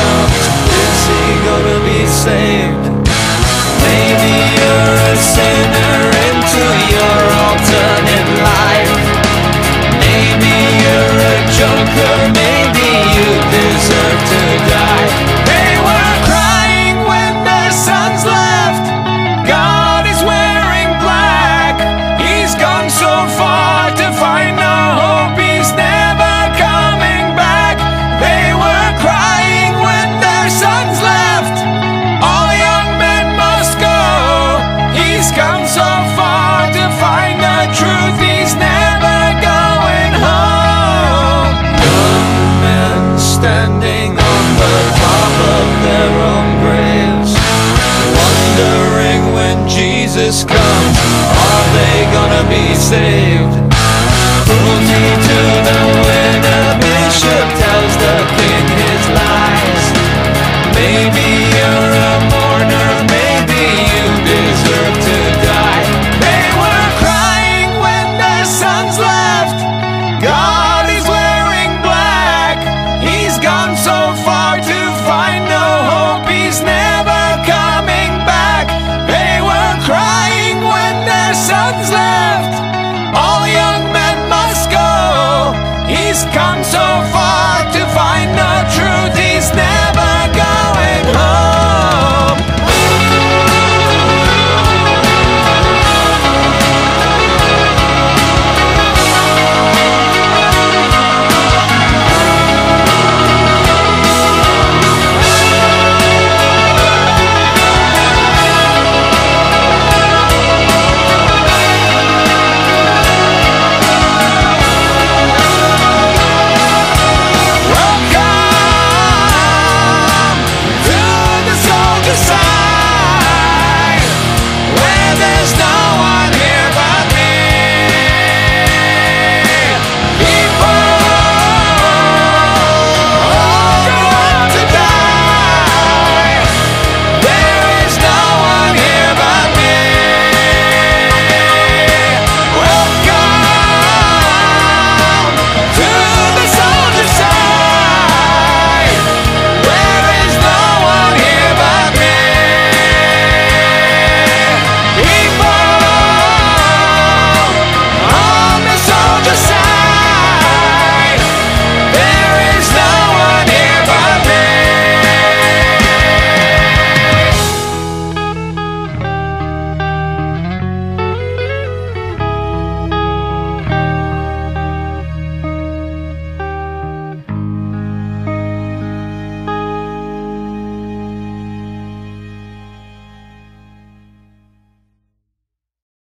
come? Is he gonna be saved? Maybe you're a sinner saved.